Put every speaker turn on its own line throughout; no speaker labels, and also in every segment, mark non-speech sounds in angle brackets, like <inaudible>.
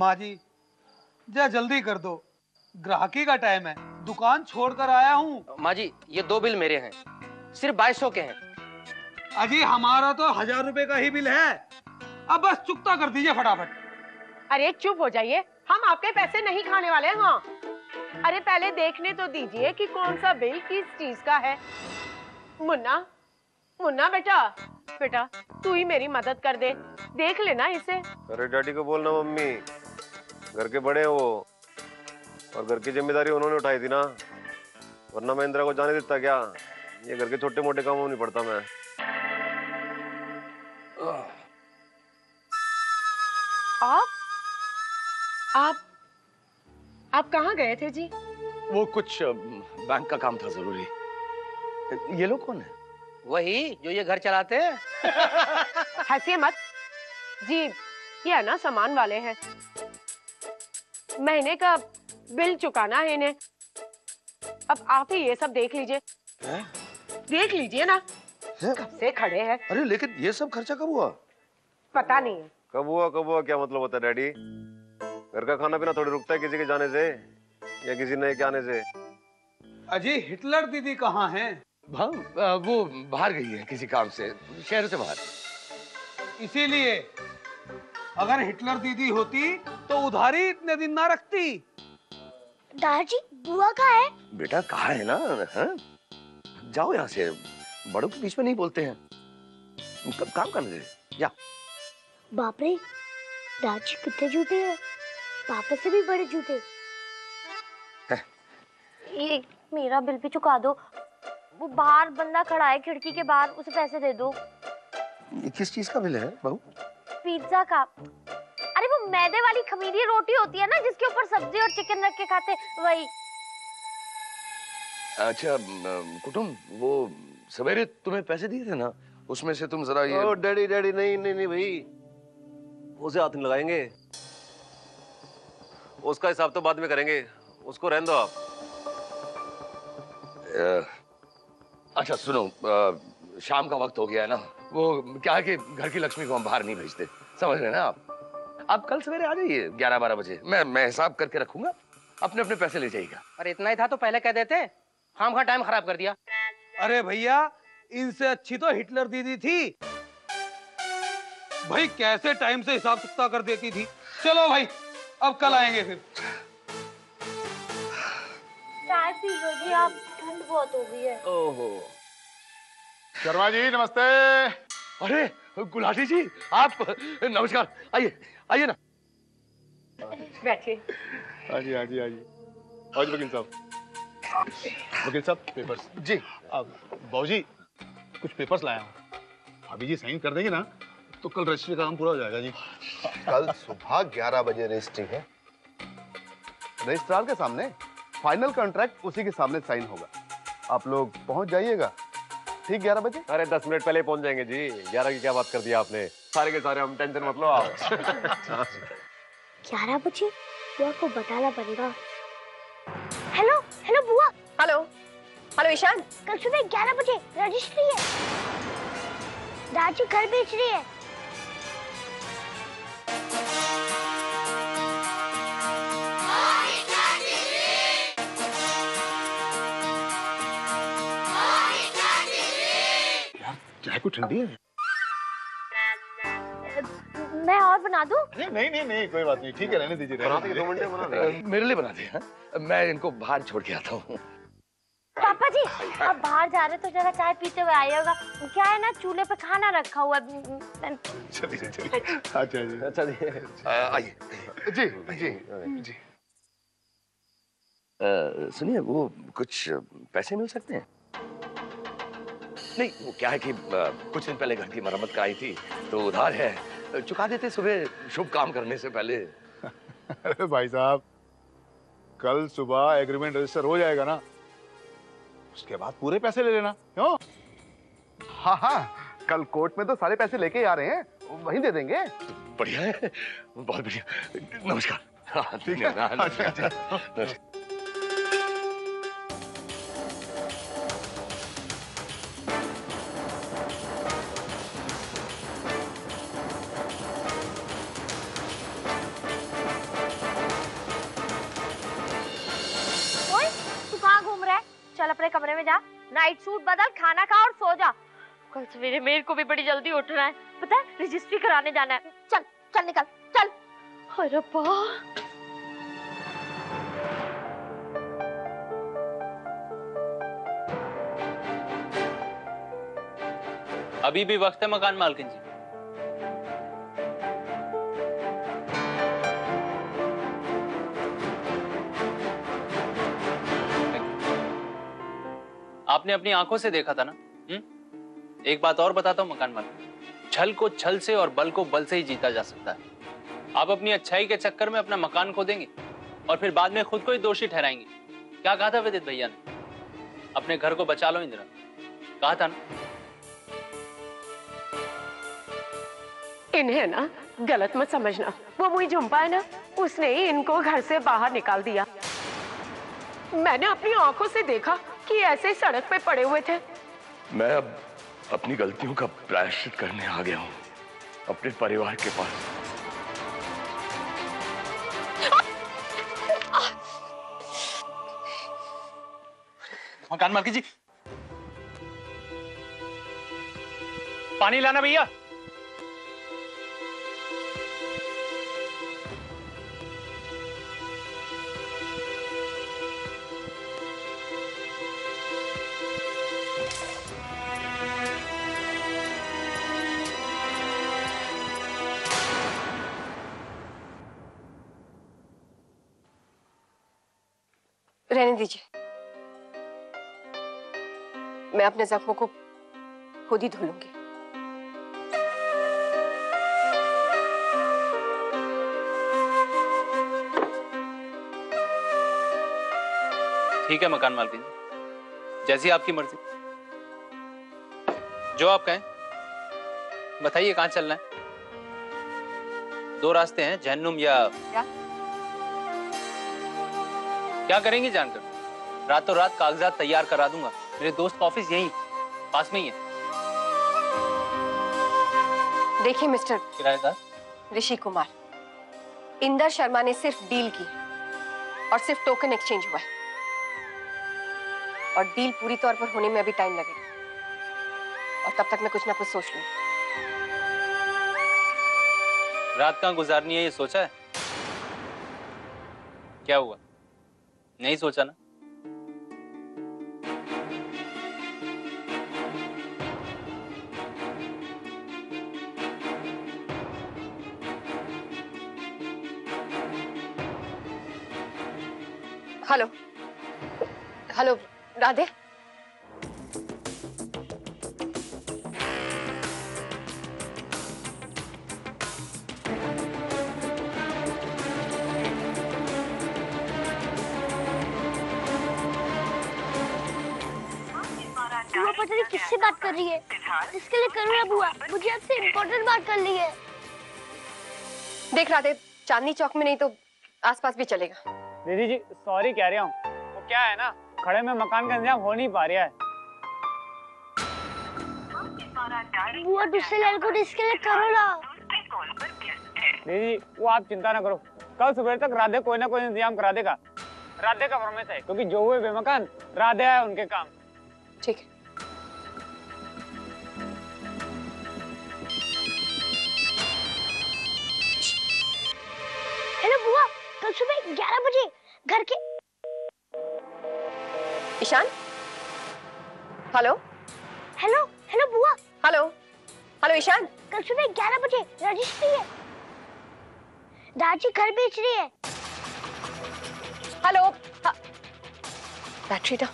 माँ जी जा जल्दी कर दो। ग्राहकी का टाइम है। दुकान छोड़कर आया हूँ।
माँ जी ये दो बिल मेरे हैं। सिर्फ़ बाईस सौ के हैं।
अजी हमारा तो हज़ार रुपए का ही बिल है। अब बस चुकता कर दीजिए फटाफट।
अरे चुप हो जाइए। हम आपके पैसे नहीं खाने वाले हाँ। अरे पहले देखने तो दीजिए कि कौन सा बिल किस चीज़ का है। मुन्ना मुन्ना बेटा बेटा तू ही मेरी मदद कर दे। देख लेना इसे।
अरे डैडी को बोलना मम्मी। घर के बड़े हैं। वो और घर की ज़िम्मेदारी उन्होंने उठाई थी ना। वरना मैं इंदिरा को जाने देता क्या? ये घर के छोटे मोटे कामों नहीं पड़ता मैं।
आप? आप? आप कहाँ गए थे जी?
वो कुछ बैंक का काम था ज़रूरी। ये लोग कौन है?
वही जो ये घर चलाते हैं। <laughs>
हंसिए मत। जी ये है ना सामान वाले हैं। महीने का बिल चुकाना है इन्हें। अब आप ही ये सब देख लीजिए। देख लीजिए ना।
हैं?
कब से खड़े हैं?
अरे लेकिन ये सब खर्चा कब हुआ?
पता नहीं है।
कब हुआ कब हुआ क्या मतलब होता है डैडी? घर का खाना पीना थोड़ी रुकता है किसी के जाने से या किसी नए के आने से?
अजी हिटलर दीदी कहाँ हैं?
अ, वो बाहर गई है किसी काम से शहर से बाहर।
इसीलिए अगर हिटलर दीदी होती तो उधारी इतने दिन ना रखती।
दादाजी बुआ कहाँ है?
बेटा कहा है ना? हाँ? जाओ यहाँ से। बड़ों के बीच में नहीं बोलते हैं। कब काम करने दे जा
बाप रे दादाजी कितने जूते हैं? पापा से भी बड़े जूते। ये मेरा बिल भी चुका दो। वो बाहर बंदा खड़ा है खिड़की के बाहर उसे पैसे दे दो।
ये किस चीज़ का बिल है बहू?
पिज्जा का। अरे वो मैदे वाली खमीरी रोटी होती है ना जिसके ऊपर सब्ज़ी और चिकन रख के खाते वही।
अच्छा कुटुम वो सवेरे तुम्हें पैसे दिए थे ना? उसमें से तुम जरा ये
ओ डैडी डैडी नहीं नहीं नहीं भाई। उसे हाथ नहीं लगाएँगे। उसका हिसाब तो बाद में करेंगे। उसको रहने दो आप।
अच्छा सुनो अ, शाम का वक्त हो गया है ना? वो क्या है कि घर की लक्ष्मी को हम बाहर नहीं भेजते। समझ रहे ना आप? आप कल सवेरे आ जाइए ग्यारह बारह बजे। मैं मैं हिसाब करके रखूँगा। अपने अपने पैसे ले जाइएगा।
अरे इतना ही था तो पहले कह देते। हम खा टाइम खराब कर दिया।
अरे भैया इनसे अच्छी तो हिटलर दीदी थी। भाई कैसे टाइम से हिसाब चुकता कर देती थी? चलो भाई अब कल आएँगे फिर।
चाय पी लो जी आप ठंड बहुत हो गई है।
ओहो।
शर्मा जी नमस्ते।
अरे गुलाटी जी आप नमस्कार। आइए आइए ना।
बैठिए।
हाँ जी हाँ जी हाँ जी आज वकील साहब। वकील साहब पेपर्स
जी
अब बाबूजी कुछ पेपर्स लाया हूँ। अभी जी साइन कर देंगे ना तो कल रजिस्ट्री का काम पूरा हो जाएगा जी।
कल सुबह 11 बजे रजिस्ट्री है। रजिस्ट्रार के सामने फाइनल कॉन्ट्रैक्ट उसी के सामने साइन होगा। आप लोग पहुँच जाइएगा। ठीक 11 बजे?
अरे दस मिनट पहले पहुँच जाएँगे जी। ग्यारह की क्या बात कर दिया आपने? सारे के सारे हम टेंशन मत लो आप। <laughs>
ग्यारह बजे? बुआ को बताना पड़ेगा। हेलो हेलो बुआ।
Hello hello Ishan.
कल सुबह ग्यारह बजे रजिस्ट्री है। राजू घर बेच रही है।
चाय को ठंडी है।
मैं और बना दूँ?
नहीं नहीं नहीं नहीं कोई बात नहीं। ठीक है रहने दीजिए रहने दीजिए।
दो मिनट में बना
मेरे लिए बना दे हाँ? मैं इनको बाहर छोड़ के आता हूँ।
पापा जी अब बाहर जा रहे तो जरा चाय पीते हुए आइएगा क्या है ना चूल्हे पे खाना रखा हुआ है।
चलिए चलिए। अच्छा जी
अच्छा जी
आइए।
जी जी जी।
सुनिए वो कुछ पैसे मिल सकते हैं? नहीं वो क्या है कि कुछ दिन पहले घर की मरम्मत कराई थी तो उधार है। चुका देते सुबह शुभ काम करने से पहले। <laughs>
अरे भाई साहब कल सुबह एग्रीमेंट रजिस्टर हो जाएगा ना उसके बाद पूरे पैसे ले लेना क्यों?
हाँ हाँ कल कोर्ट में तो सारे पैसे लेके ही आ रहे हैं वहीं दे देंगे।
बढ़िया है बहुत बढ़िया। नमस्कार। हाँ,
ठीक है।
सूट बदल खाना खा और सो जा। कल सवेरे मेरे को भी बड़ी जल्दी उठना है। पता है रजिस्ट्री कराने जाना है। चल चल निकल चल। अरे
अभी भी वक्त है मकान मालकिन जी। आपने अपनी आँखों से देखा था ना? हुँ? एक बात और बताता हूँ मकान मालिक छल को छल से और बल को बल से ही जीता जा सकता है। आप अपनी अच्छाई के चक्कर में अपना मकान खो देंगे और फिर बाद में खुद को ही दोषी ठहराएँगे। क्या कहा था विदित भैया ने? अपने घर को बचा लो इंदिरा। कहा था ना?
इन्हें ना गलत मत समझना। वो मुझे झुम्पा है ना, उसने ही इनको घर से बाहर निकाल दिया। मैंने अपनी आँखों से देखा कि ऐसे ही सड़क पे पड़े हुए थे?
मैं अब अपनी गलतियों का प्रायश्चित करने आ गया हूँ। अपने परिवार के पास।
मकान मालकिन जी। पानी लाना भैया।
रहने दीजिए। मैं अपने जख्मों को खुद ही धुलूँगी
ठीक है मकान मालकिन जैसी आपकी मर्ज़ी। जो आप कहें। बताइए कहाँ चलना है? दो रास्ते हैं जहन्नुम या
क्या?
क्या करेंगी जानकर रातों रात कागजात तैयार करा दूँगा। मेरे दोस्त का ऑफ़िस यही पास में ही है।
देखिए मिस्टर
किराएदार?
ऋषि कुमार इंदर शर्मा ने सिर्फ़ डील की और सिर्फ़ टोकन एक्सचेंज हुआ है। और डील पूरी तौर पर होने में अभी टाइम लगेगा। और तब तक मैं कुछ ना कुछ सोच लूँगी।
रात कहाँ गुजारनी है ये सोचा है? क्या हुआ? नहीं सोचा ना।
Hello hello Radhe.
पता नहीं किससे बात कर रही है। इसके लिए करो ना बुआ मुझे आपसे इम्पोर्टेंट बात करनी है।
देख राधे चांदनी चौक में नहीं तो आसपास भी चलेगा।
दीदी जी सॉरी कह रहा हूँ। वो क्या है ना खड़े में मकान का इंतज़ाम हो नहीं पा रहा है।
बुआ दूसरे लड़कों को इसके लिए करो ना।
दीदी जी वो आप चिंता ना करो। कल सुबह तक राधे कोई ना कोई इंतज़ाम करा देगा। राधे का प्रॉमिस है क्योंकि जो हुए बेमकान राधे है उनके काम।
ठीक है।
हेलो बुआ कल सुबह 11 बजे घर के
ईशान? हेलो
हेलो हेलो बुआ।
Hello hello Ishan?
कल सुबह 11 बजे रजिस्ट्री है। दादी घर बेच रही है।
हेलो हाँ। बैटरी तो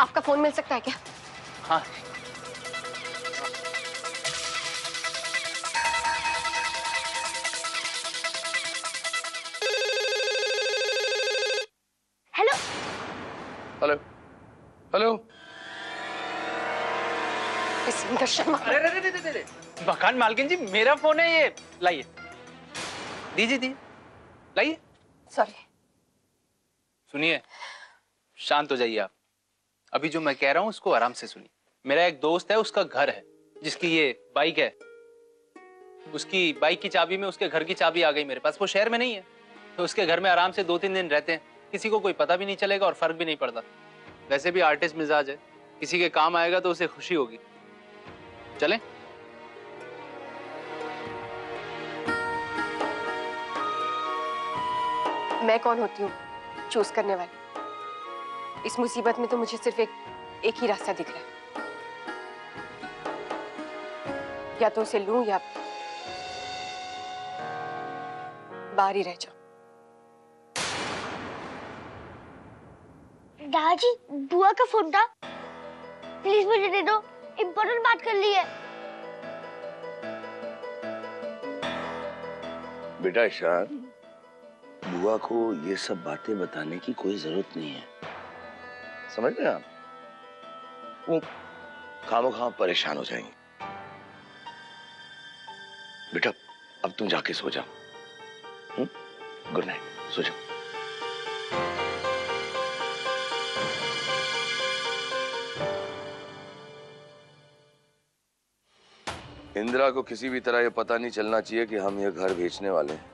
आपका फ़ोन मिल सकता है क्या?
हाँ।
इस शर्मा
अरे अरे अरे अरे अरे। मकान मालकिन जी मेरा फ़ोन है ये। लाइए। दीजिए दीजिए। लाइए।
सॉरी
सुनिए शांत हो जाइए आप। अभी जो मैं कह रहा हूँ उसको आराम से सुनिए। मेरा एक दोस्त है उसका घर है जिसकी ये बाइक है। उसकी बाइक की चाबी में उसके घर की चाबी आ गई मेरे पास। वो शहर में नहीं है। तो उसके घर में आराम से दो तीन दिन रहते हैं। किसी को कोई पता भी नहीं चलेगा और फ़र्क भी नहीं पड़ता। वैसे भी आर्टिस्ट मिजाज है। किसी के काम आएगा तो उसे खुशी होगी। चलें।
मैं कौन होती हूँ चूज़ करने वाली? इस मुसीबत में तो मुझे सिर्फ़ एक एक ही रास्ता दिख रहा है। या तो उसे लूँ या बाहर ही रह जाऊँ।
दादाजी बुआ का फ़ोन था। प्लीज़ मुझे दे दो। इम्पोर्टेंट बात कर ली है।
बेटा ईशान बुआ को ये सब बातें बताने की कोई ज़रूरत नहीं है। समझ रहे आप? वो खामो खाम परेशान हो जाएँगे। बेटा, अब तुम जाके सो जाओ। गुड नाइट सो जाओ। को किसी भी तरह ये पता नहीं चलना चाहिए कि हम ये घर बेचने वाले हैं।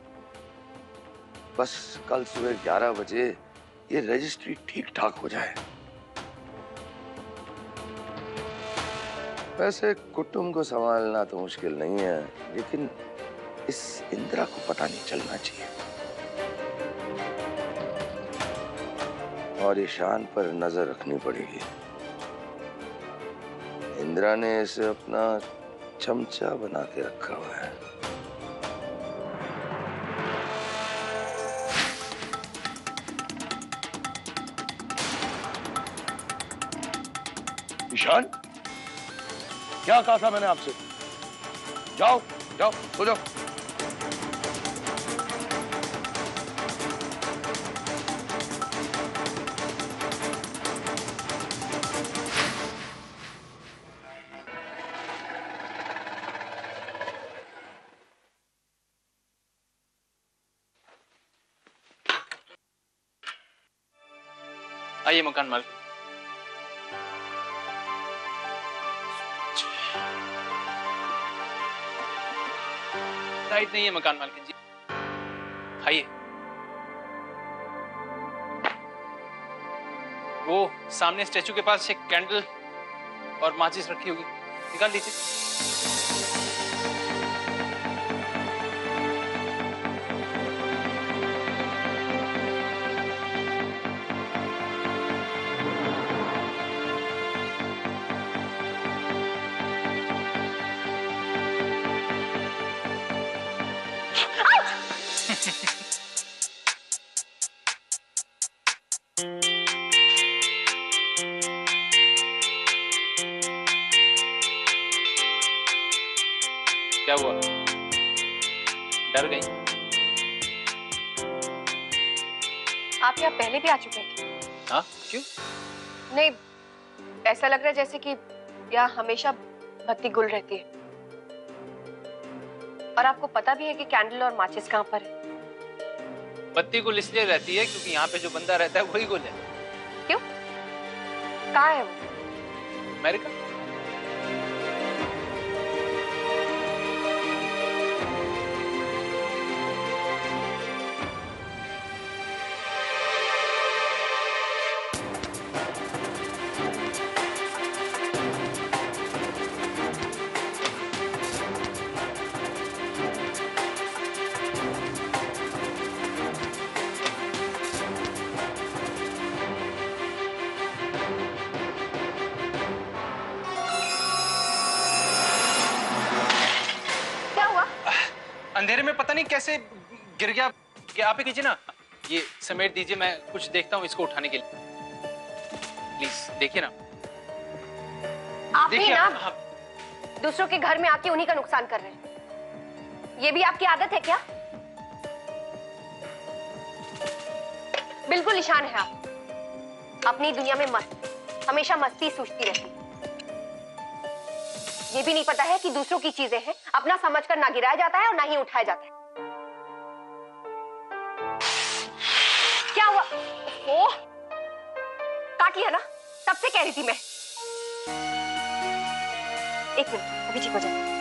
बस कल सुबह 11 बजे ये रजिस्ट्री ठीक ठाक हो जाए। वैसे कुटुंब को संभालना तो मुश्किल नहीं है, लेकिन इस इंदिरा को पता नहीं चलना चाहिए। और ईशान पर नज़र रखनी पड़ेगी। इंदिरा ने इसे अपना चमचा बना के रखा हुआ है। ईशान, क्या कहा था मैंने आपसे? जाओ जाओ, सो जाओ।
आइए मकान मालिक। नहीं है मकान मालकिन जी। आइए। वो सामने स्टैचू के पास एक कैंडल और माचिस रखी होगी। निकाल लीजिए। डर गई।
आप यहाँ पहले भी आ चुके हैं क्या?
हाँ क्यों?
नहीं ऐसा लग रहा है जैसे कि यहाँ हमेशा बत्ती गुल रहती है। और आपको पता भी है कि कैंडल और माचिस कहाँ पर है?
बत्ती गुल इसलिए रहती है क्योंकि यहाँ पे जो बंदा रहता है वही गुल है।
क्यों? कहाँ है वो?
अमेरिका? कैसे गिर गया क्या आप ही कीजिए ना। ये समेट दीजिए मैं कुछ देखता हूँ इसको उठाने के लिए। प्लीज़ देखिए ना।
आप ही ना
आप-
दूसरों के घर में आके उन्हीं का नुकसान कर रहे हैं। ये भी आपकी आदत है क्या? बिल्कुल निशान है आप। अपनी दुनिया में मस्त हमेशा मस्ती सूझती रहती। ये भी नहीं पता है कि दूसरों की चीज़ें हैं अपना समझकर ना गिराया जाता है और ना ही उठाया जाता है। काट लिया ना, तब से कह रही थी मैं। एक मिनट, अभी ठीक हो जाए।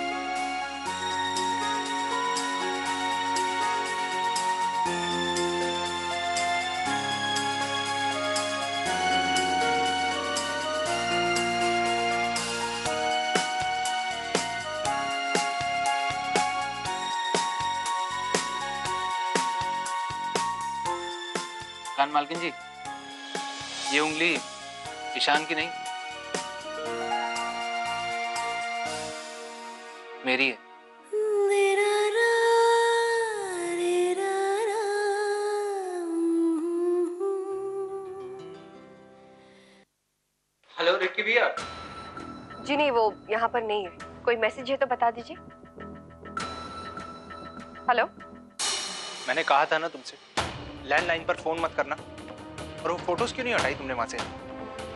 मालकिन जी ये उंगली ईशान की नहीं। मेरी है।
हेलो रिक्की भैया।
जी नहीं वो यहाँ पर नहीं है। कोई मैसेज है तो बता दीजिए। हेलो
मैंने कहा था ना तुमसे लैंडलाइन पर फ़ोन मत करना। और वो फ़ोटोज़ क्यों नहीं हटाई तुमने वहाँ से?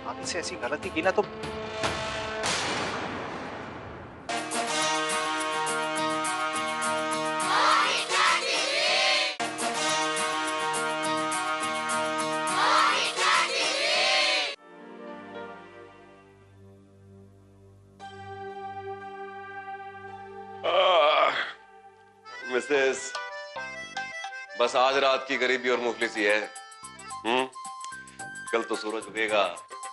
आगे से ऐसी गलती की ना तो
मिसेस बस आज रात की गरीबी और मुफलिसी है। हम्म? कल तो सूरज उगेगा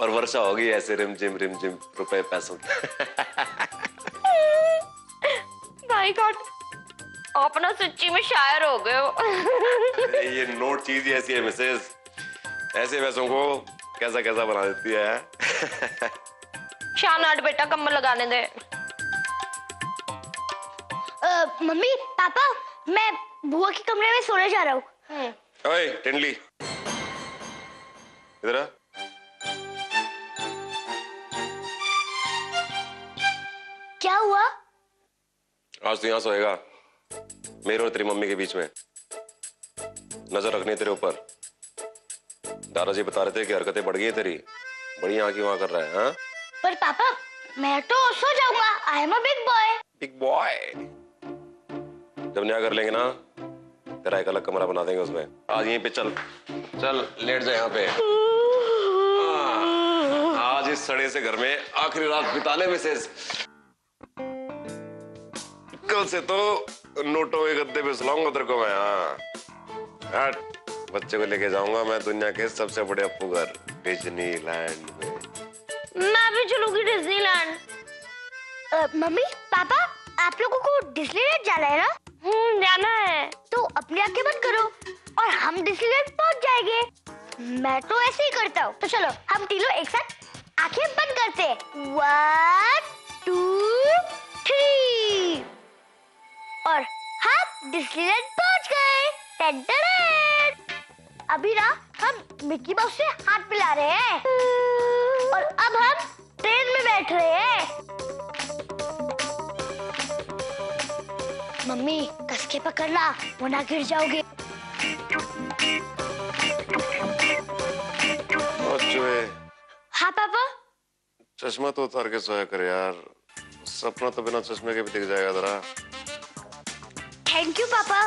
और वर्षा होगी ऐसे रिम जिम रिम जिम रुपए पैसों की।
माय गॉड आप ना सच्ची में शायर हो गए हो।
ये नोट चीज़ ही ऐसी है मिसेस। ऐसे पैसों को कैसा कैसा बना देती है
शानाट बेटा कम्बल लगाने दे। मम्मी पापा मैं बुआ के कमरे में सोने जा रहा हूँ।
ओए टिंडली। इधर
क्या हुआ?
आज तो यहाँ सोएगा। मेरे और तेरी मम्मी के बीच में। नज़र रखनी है तेरे ऊपर। दादाजी बता रहे थे कि हरकतें बढ़ गई तेरी। बड़ी यहाँ की वहाँ कर रहा है हाँ?
पर पापा मैं तो सो जाऊँगा। I am a big boy
big boy जब न्याय कर लेंगे ना तेरा एक अलग कमरा बना देंगे उसमें। आज यहीं पे चल। चल लेट जा यहाँ पे। हाँ, आज इस सड़े से घर में आखिरी रात बिताने में से कल से तो नोटों के गद्दे पे सुलाऊँगा तेरे को मैं हाँ। बच्चे को लेके जाऊँगा मैं दुनिया के सबसे बड़े अप्पू घर डिज्नीलैंड में।
मैं भी चलूँगी डिज्नीलैंड मम्मी पापा आप लोगों को डिज्नीलैंड जाना है ना? हम्म जाना है। तो अपनी आँखें बंद करो और हम डिज्नीलैंड पहुँच जाएँगे। मैं तो ऐसे ही करता हूँ। तो चलो हम तीनों एक साथ आँखें बंद करते वन टू थ्री और हम डिज्नीलैंड पहुँच गए। अभी ना हम मिक्की माउस से हाथ मिला रहे हैं। और अब हम ट्रेन में बैठ रहे हैं। मम्मी कस के पकड़ना वरना गिर जाओगे।
चश्मा तो उतार के सोया कर यार। सपना तो बिना चश्मे के भी दिख जाएगा जरा।
थैंक यू पापा।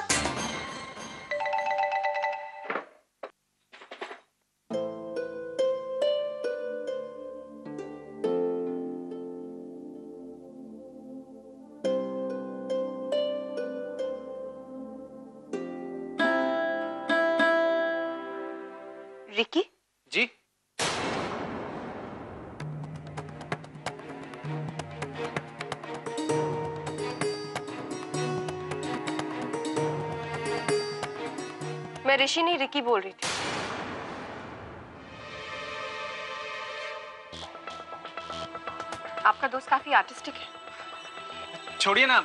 ऋषि नहीं रिकी बोल रही थी। आपका दोस्त काफ़ी आर्टिस्टिक है।
छोड़िए ना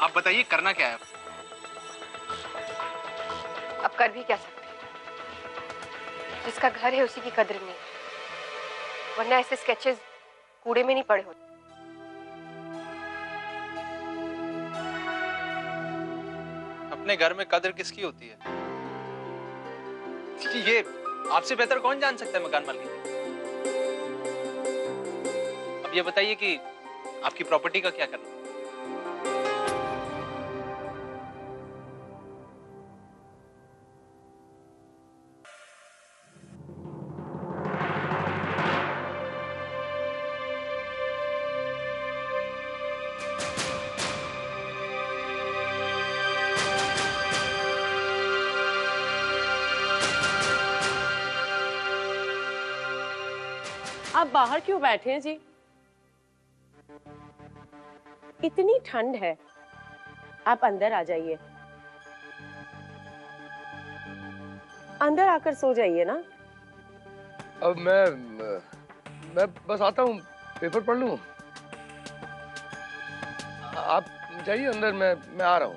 आप बताइए करना क्या है? अब?
अब कर भी क्या सकते जिसका घर है उसी की कदर नहीं। वरना ऐसे स्केचेस कूड़े में नहीं पड़े होते।
अपने घर में कदर किसकी होती है? ये, आपसे बेहतर कौन जान सकता है मकान मालिक? अब ये बताइए कि आपकी प्रॉपर्टी का क्या करना
आप बाहर क्यों बैठे हैं जी? इतनी ठंड है। आप अंदर आ जाइए। अंदर आकर सो जाइए ना।
अब मैं मैं बस आता हूँ पेपर पढ़ लूँ। आप जाइए अंदर मैं मैं आ रहा हूँ।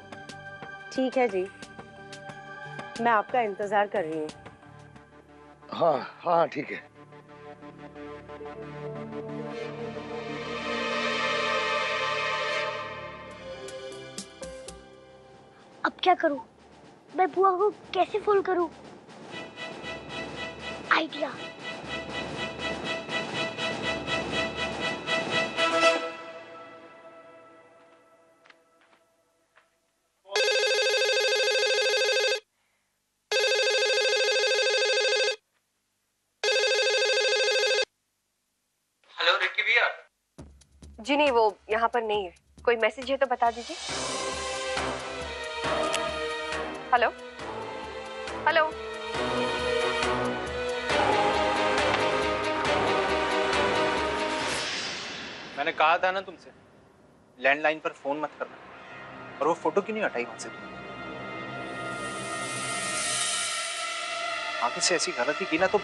ठीक है जी। मैं आपका इंतज़ार कर रही हूँ।
हाँ हाँ ठीक है।
क्या करूँ? मैं बुआ को कैसे फ़ोन करूँ? आइडिया
हेलो रिक्की भैया।
जी नहीं वो यहाँ पर नहीं है। कोई मैसेज है तो बता दीजिए। हेलो हेलो
मैंने कहा था ना तुमसे लैंडलाइन पर फ़ोन मत करना। और वो फ़ोटो क्यों नहीं हटाई वहाँ से तुमने? आगे से ऐसी गलती की ना तो